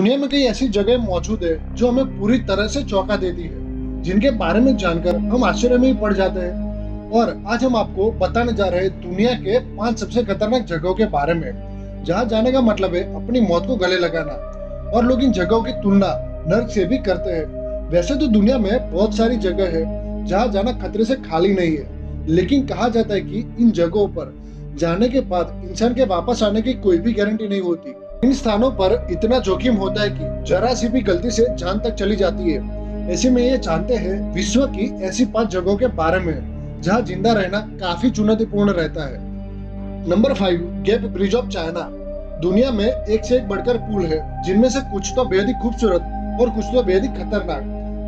दुनिया में कई ऐसी जगह मौजूद है जो हमें पूरी तरह से चौंका देती है, जिनके बारे में जानकर हम आश्चर्य में ही पड़ जाते हैं। और आज हम आपको बताने जा रहे दुनिया के पाँच सबसे खतरनाक जगहों के बारे में, जहाँ जाने का मतलब है अपनी मौत को गले लगाना। और लोग इन जगहों की तुलना नर्क से भी करते हैं। वैसे तो दुनिया में बहुत सारी जगह है, जहाँ जाना खतरे से खाली नहीं है। लेकिन कहा जाता है कि इन जगहों पर जाने के बाद इंसान के वापस आने की कोई भी गारंटी नहीं होती। इन स्थानों पर इतना जोखिम होता है कि जरा सी भी गलती से जान तक चली जाती है। ऐसे में ये जानते हैं, विश्व की ऐसी पाँच जगहों के बारे में, जहाँ ज़िंदा रहना काफ़ी चुनौतीपूर्ण रहता है। Number five, gap bridge of China. दुनिया में एक से एक बढ़कर पुल है, जिनमें से कुछ तो बेहद ही खूबसूरत और कुछ तो बेहद ही खतरनाक।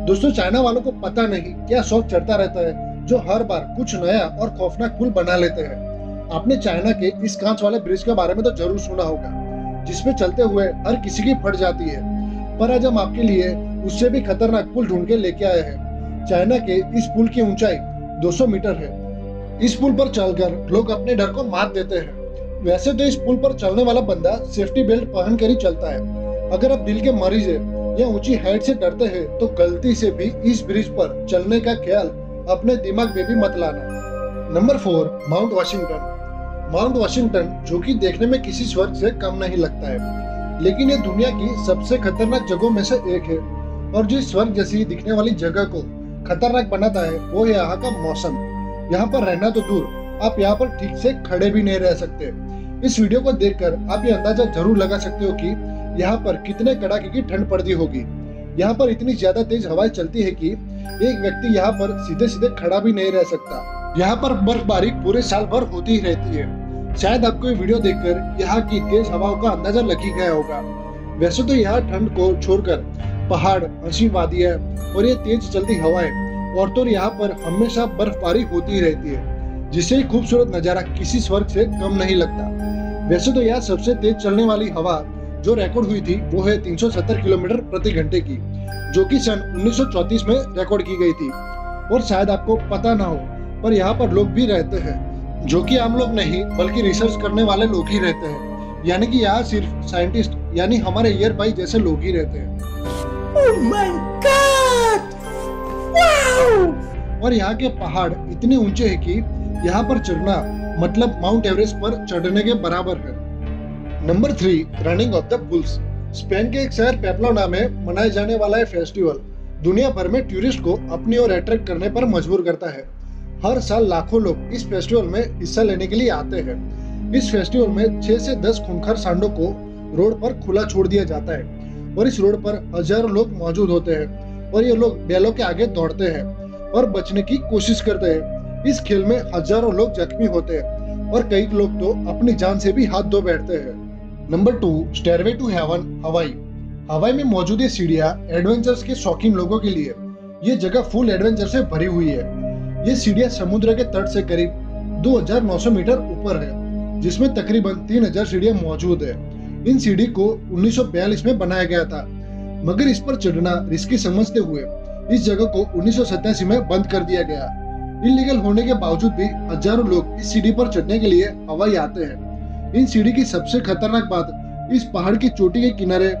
दोस्तों, चाइना वालों को पता नहीं क्या शौक चढ़ता रहता है, जो हर बार कुछ नया और खौफनाक पुल बना लेते हैं। आपने चाइना के इस कांच वाले ब्रिज के बारे में तो ज़रूर सुना होगा। जिसपे चलते हुए हर किसी की फट जाती है। पर आज हम आपके लिए उससे भी खतरनाक पुल ढूंढ के लेके आए हैं। चाइना के इस पुल की ऊंचाई 200 मीटर है। इस पुल पर चलकर लोग अपने डर को मात देते हैं। वैसे तो इस पुल पर चलने वाला बंदा सेफ्टी बेल्ट पहन कर ही चलता है। अगर आप दिल के मरीज़ है या ऊँची हाइट से डरते हैं तो गलती से भी इस ब्रिज पर चलने का ख्याल अपने दिमाग में भी मत लाना। Number four, Mount Washington. Mount Washington, जो कि देखने में किसी स्वर्ग से कम नहीं लगता है। लेकिन ये दुनिया की सबसे खतरनाक जगहों में से एक है और जिस स्वर्ग जैसी दिखने वाली जगह को खतरनाक बनाता है, वो है यहाँ का मौसम। यहाँ पर रहना तो दूर, आप यहाँ पर ठीक से खड़े भी नहीं रह सकते। इस वीडियो को देखकर आप ये अंदाज़ा ज़रूर लगा सकते हो कि यहाँ पर कितने कड़ाके की ठंड पड़ती होगी। यहाँ पर इतनी ज़्यादा तेज हवाएँ चलती है कि एक व्यक्ति यहाँ पर सीधे सीधे खड़ा भी नहीं रह सकता। यहाँ पर बर्फबारी पूरे साल भर होती ही रहती है। शायद आपको ये वीडियो देखकर यहाँ की तेज हवाओं का अंदाज़ा लग ही गया होगा। वैसे तो यहाँ ठंड को छोड़कर पहाड़, हसी वादियाँ और ये तेज चलती हवाएँ और तो यहाँ पर हमेशा बर्फबारी होती रहती है, जिससे खूबसूरत नज़ारा किसी स्वर्ग से कम नहीं लगता। वैसे तो यहाँ सबसे तेज चलने वाली हवा जो रिकॉर्ड हुई थी, वो है 370 किलोमीटर प्रति घंटे की, जो कि सन 1934 में रिकॉर्ड की गई थी। और शायद आपको पता ना हो, पर यहाँ पर लोग भी रहते हैं। जो कि आम लोग नहीं बल्कि रिसर्च करने वाले लोग ही रहते हैं। यानी कि यहाँ सिर्फ़ साइंटिस्ट यानी हमारे ईयर भाई जैसे लोग ही रहते हैं। Oh और यहाँ के पहाड़ इतने ऊँचे हैं कि यहाँ पर चढ़ना मतलब माउंट एवरेस्ट पर चढ़ने के बराबर है। Number three running of the bulls Spain के एक शहर पेपलोना में मनाए जाने वाला है फेस्टिवल दुनिया भर में टूरिस्ट को अपनी ओर अट्रैक्ट करने पर मजबूर करता है। हर साल लाखों लोग इस फेस्टिवल में हिस्सा लेने के लिए आते हैं। इस फेस्टिवल में छह से दस खूंखार सांडों को रोड पर खुला छोड़ दिया जाता है और इस रोड पर हज़ारों लोग मौजूद होते हैं और ये लोग बैलों के आगे दौड़ते हैं और बचने की कोशिश करते हैं। इस खेल में हज़ारों लोग जख्मी होते हैं और कई लोग तो अपनी जान से भी हाथ धो बैठते हैं। Number two, stairway to heaven, Hawaii. Hawaii में मौजूद ये सीढ़िया एडवेंचर्स के शौकीन लोगों के लिए। ये जगह फुल एडवेंचर से भरी हुई है। ये सीढ़ियाँ समुद्र के तट से करीब 2900 मीटर ऊपर है, जिसमें तकरीबन 3000 सीढ़ियाँ मौजूद है। इन सीढ़ी को 1942 में बनाया गया था, मगर इस पर चढ़ना, रिस्की समझते हुए, इस जगह को उन्नीस सौ सतासी में बंद कर दिया गया। इलीगल होने के बावजूद भी हज़ारों लोग इस सीढ़ी पर चढ़ने के लिए हवाई आते हैं। इन सीढ़ी की सबसे खतरनाक बात, इस पहाड़ की चोटी के किनारे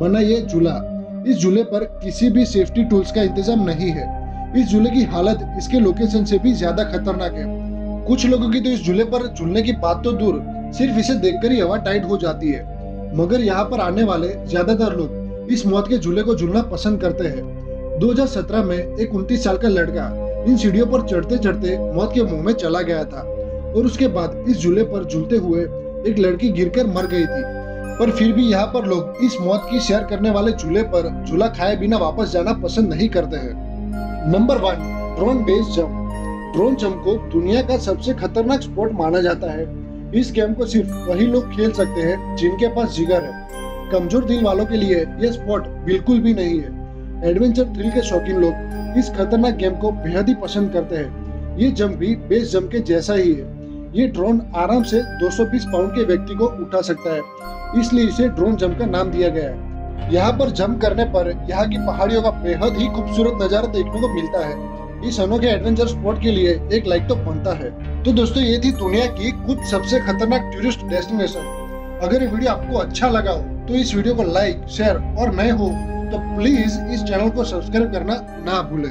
बना ये झूला। इस झूले पर किसी भी सेफ्टी टूल्स का इंतज़ाम नहीं है। इस झूले की हालत इसके लोकेशन से भी ज़्यादा खतरनाक है। कुछ लोगों की तो इस झूले पर झूलने की बात तो दूर, सिर्फ़ इसे देखकर ही हवा टाइट हो जाती है। मगर यहाँ पर आने वाले ज़्यादातर लोग इस मौत के झूले को झूलना पसंद करते हैं। 2017 में एक 29 साल का लड़का इन सीढ़ियों पर चढ़ते चढ़ते मौत के मुँह में चला गया था और उसके बाद इस झूले पर झूलते हुए एक लड़की गिरकर मर गई थी। पर फिर भी यहाँ पर लोग इस मौत की शेयर करने वाले झूले पर झूला खाए बिना वापस जाना पसंद नहीं करते हैं। Number one drone based jump drone jump को दुनिया का सबसे खतरनाक स्पोर्ट माना जाता है। इस गेम को सिर्फ़ वही लोग खेल सकते हैं जिनके पास जिगर है। कमज़ोर दिल वालों के लिए यह स्पोर्ट बिल्कुल भी नहीं है। एडवेंचर थ्रिल के शौकीन लोग इस खतरनाक गेम को बेहद ही पसंद करते हैं। ये जंप भी बेस जंप के जैसा ही है। ये ड्रोन आराम से 220 पाउंड के व्यक्ति को उठा सकता है। इसलिए इसे ड्रोन जंप का नाम दिया गया है। यहाँ पर जंप करने पर यहाँ की पहाड़ियों का बेहद ही खूबसूरत नज़ारा देखने को मिलता है। इस अनोखे एडवेंचर स्पॉट के लिए एक लाइक तो बनता है। तो दोस्तों, ये थी दुनिया की कुछ सबसे खतरनाक टूरिस्ट डेस्टिनेशन अगर ये वीडियो आपको अच्छा लगा हो तो इस वीडियो को लाइक शेयर और नए हो। तो प्लीज़ इस चैनल को सब्सक्राइब करना ना भूले।